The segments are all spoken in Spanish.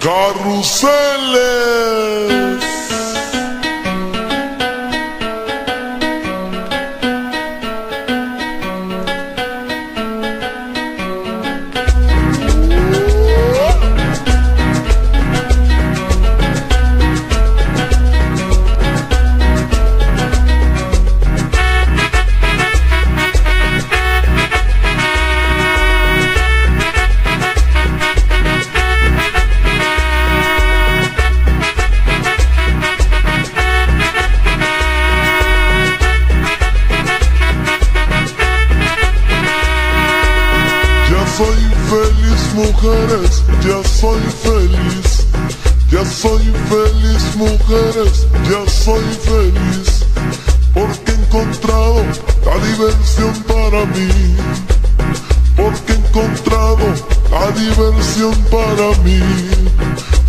Carruseles. Mujeres, ya soy feliz. Ya soy feliz, mujeres, ya soy feliz. Porque he encontrado la diversión para mí. Porque he encontrado la diversión para mí.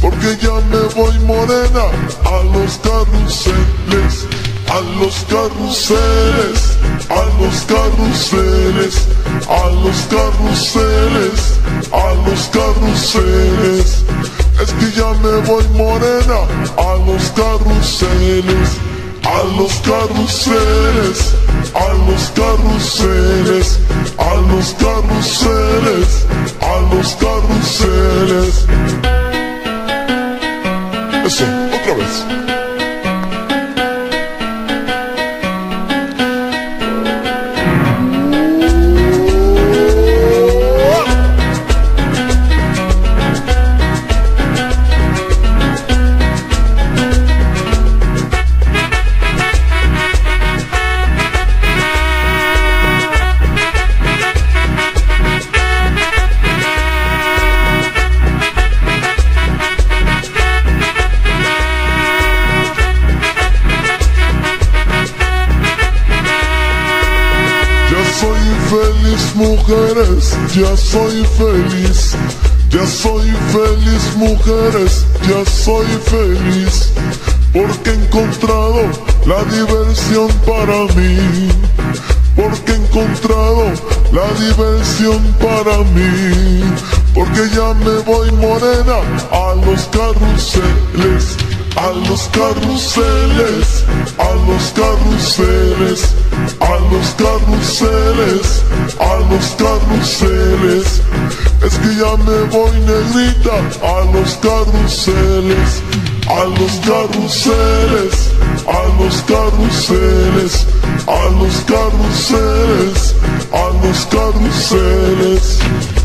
Porque ya me voy morena a los carruseles, a los carruseles, a los carruseles, a los carruseles, a los carruseles. Es que ya me voy morena a los carruseles, a los carruseles, a los carruseles, a los carruseles, a los carruseles. Eso, otra vez. Mujeres, ya soy feliz. Ya soy feliz, mujeres, ya soy feliz. Porque he encontrado la diversión para mí. Porque he encontrado la diversión para mí. Porque ya me voy morena a los carruseles. A los carruseles, a los carruseles, carruseles, a los carruseles. Es que ya me voy negrita a los carruseles, a los carruseles, a los carruseles, a los carruseles, a los carruseles. Súbele,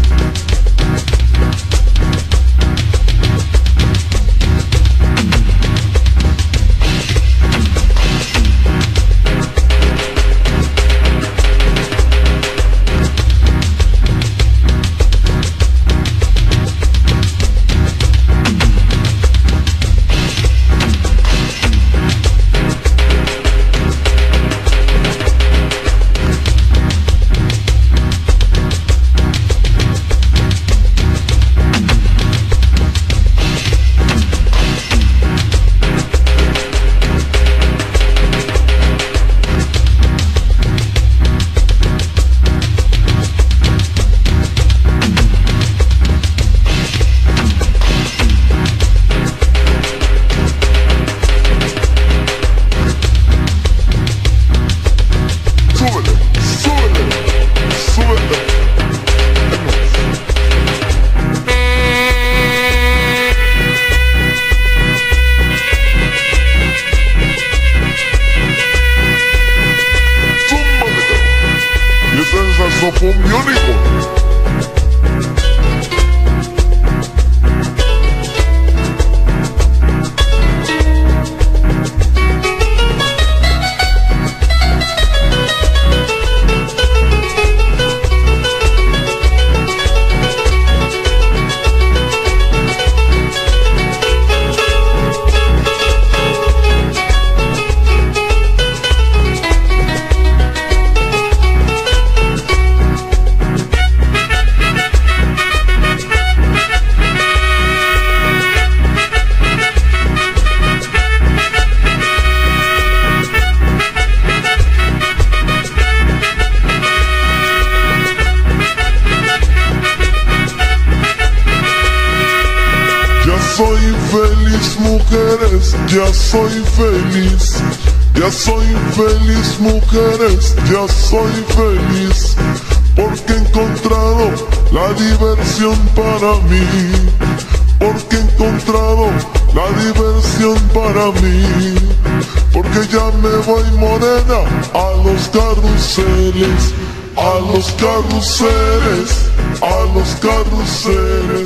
Munich. Ya soy feliz, ya soy feliz mujeres, ya soy feliz, porque he encontrado la diversión para mí, porque he encontrado la diversión para mí, porque ya me voy morena a los carruseles, a los carruseles, a los carruseles.